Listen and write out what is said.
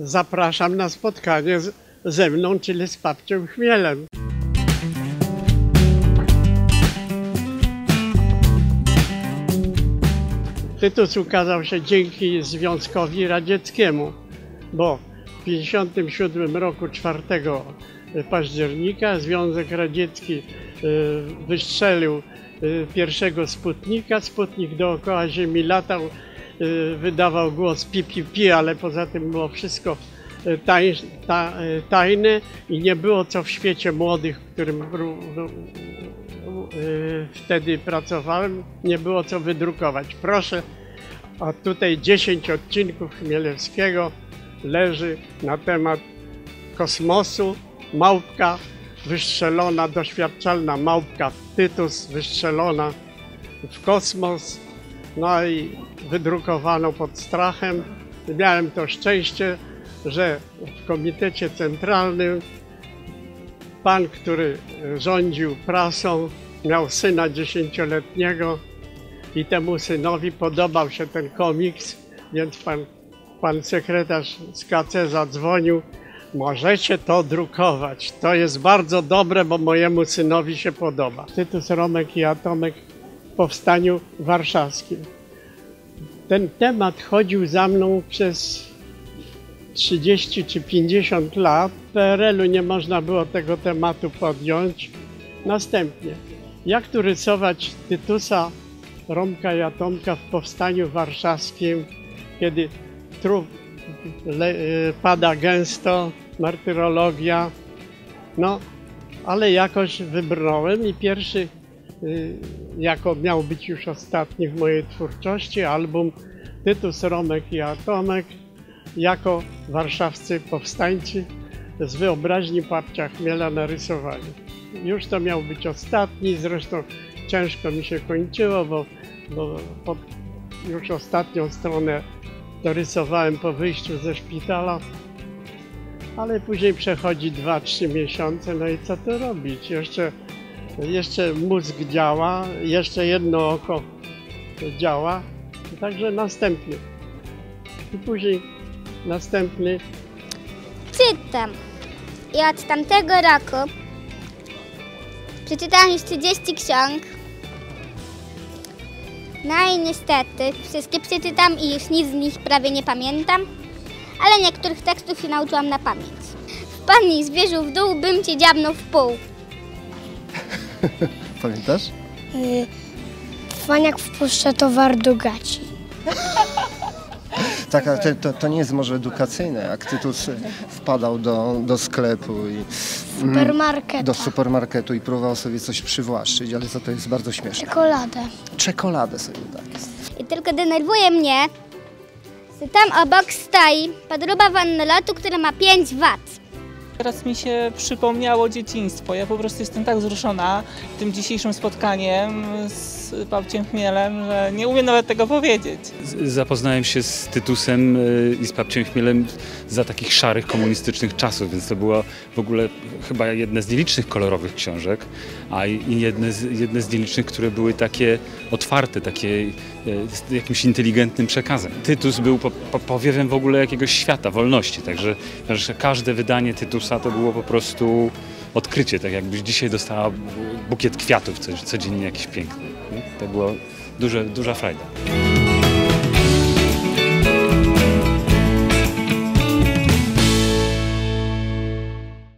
zapraszam na spotkanie z, ze mną, czyli z papcią Chmielem. Tytus ukazał się dzięki Związkowi Radzieckiemu, bo w 1957 roku 4 października Związek Radziecki y, wystrzelił y, pierwszego Sputnika. Sputnik dookoła Ziemi latał, wydawał głos pi, ale poza tym było wszystko y, taj, ta, y, tajne i nie było co w świecie młodych, w którym y, wtedy pracowałem, nie było co wydrukować. Proszę, a tutaj 10 odcinków Chmielewskiego leży na temat kosmosu. Małpka wystrzelona, doświadczalna małpka Tytus wystrzelona w kosmos. No i wydrukowano pod strachem. Miałem to szczęście, że w Komitecie Centralnym pan, który rządził prasą, miał syna dziesięcioletniego i temu synowi podobał się ten komiks, więc pan, pan sekretarz z KC zadzwonił, możecie to drukować, to jest bardzo dobre, bo mojemu synowi się podoba. Tytus Romek i Atomek Powstaniu Warszawskim. Ten temat chodził za mną przez 30 czy 50 lat. W PRL-u nie można było tego tematu podjąć. Następnie, jak tu rysować Tytusa, Romka i Atomka w Powstaniu Warszawskim, kiedy trup y, pada gęsto, martyrologia. No, ale jakoś wybrnąłem i pierwszy, y, jako miał być już ostatni w mojej twórczości, album Tytus, Romek i Atomek, jako warszawscy powstańcy z wyobraźni papcia Chmiela narysowali. Już to miał być ostatni, zresztą ciężko mi się kończyło, bo, bo pod, już ostatnią stronę dorysowałem po wyjściu ze szpitala, ale później przechodzi 2-3 miesiące, no i co tu robić? Jeszcze, jeszcze mózg działa, jeszcze jedno oko działa, także następny. I później następny Czytam. I od tamtego roku przeczytałam już 30 ksiąg. No i niestety wszystkie przeczytam i już nic z nich prawie nie pamiętam, ale niektórych tekstów się nauczyłam na pamięć. Wpadnij zwierzył w dół, bym cię dziabnął w pół. Pamiętasz? Cwaniak wpuszcza towar do gaci. Tak, to, to, to nie jest może edukacyjne, jak Tytus wpadał do, do sklepu i mm, Supermarket. do supermarketu i próbował sobie coś przywłaszczyć, ale to, to jest bardzo śmieszne. Czekoladę. Czekoladę sobie tak. I tylko denerwuje mnie, że tam obok stoi podróba wannolotu, która ma 5 wat. Teraz mi się przypomniało dzieciństwo. Ja po prostu jestem tak wzruszona tym dzisiejszym spotkaniem z babciem Chmielem, że nie umiem nawet tego powiedzieć. Z- Zapoznałem się z Tytusem y, i z Papciem Chmielem za takich szarych komunistycznych czasów, więc to było w ogóle chyba jedne z nielicznych kolorowych książek, a i jedne z, jedne z nielicznych, które były takie otwarte, takie y, z jakimś inteligentnym przekazem. Tytus był po, po, powiewem w ogóle jakiegoś świata, wolności, także że każde wydanie Tytusa to było po prostu odkrycie, tak jakbyś dzisiaj dostała bukiet kwiatów co, codziennie jakiś piękny. To była duża, duża frajda.